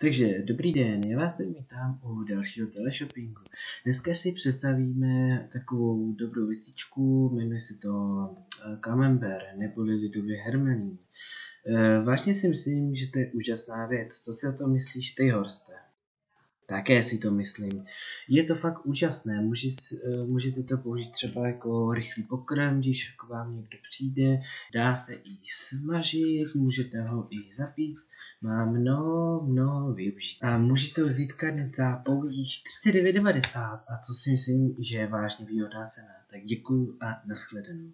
Takže dobrý den, já vás tady vítám u dalšího teleshoppingu. Dneska si představíme takovou dobrou věcičku, jmenuje se to eh, Camembert, neboli lidově hermelín. Eh, vážně si myslím, že to je úžasná věc. Co si o tom myslíš ty, Horste? Také si to myslím. Je to fakt úžasné, Může, eh, můžete to použít třeba jako rychlý pokrm, když k vám někdo přijde, dá se i smažit, můžete ho i zapít, má mnoho, mnoho využít. A můžete ho získat za pouhých 39,90 a to si myslím, že je vážně výhodná cena. Tak děkuju a nashledanou.